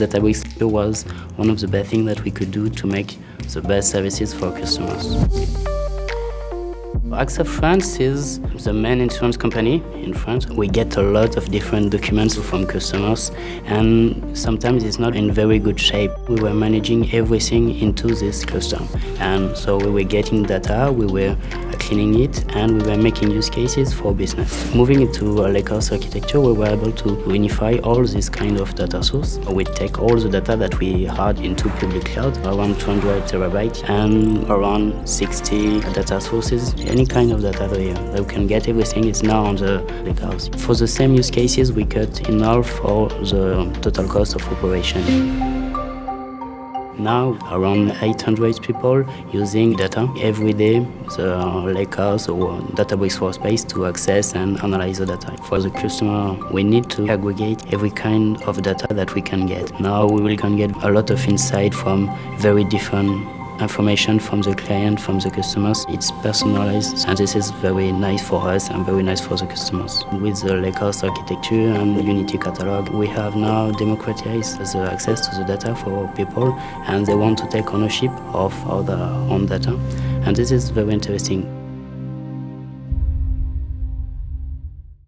Databricks was one of the best things that we could do to make the best services for customers. AXA France is the main insurance company in France. We get a lot of different documents from customers and sometimes it's not in very good shape. We were managing everything into this cluster and so we were getting data, we were it and we were making use cases for business. Moving into a Lakehouse architecture, we were able to unify all this kind of data source. We take all the data that we had into public cloud, around 200 terabytes and around 60 data sources. Any kind of data that we can get everything is now on the Lakehouse. For the same use cases, we cut in half all the total cost of operation. Now, around 800 people using data every day, the Lakehouse or Databricks Workspace to access and analyze the data. For the customer, we need to aggregate every kind of data that we can get. Now we will can get a lot of insight from very different information from the client, from the customers. It's personalized and this is very nice for us and very nice for the customers. With the Lakehouse architecture and Unity catalog, we have now democratized the access to the data for people and they want to take ownership of all their own data. And this is very interesting.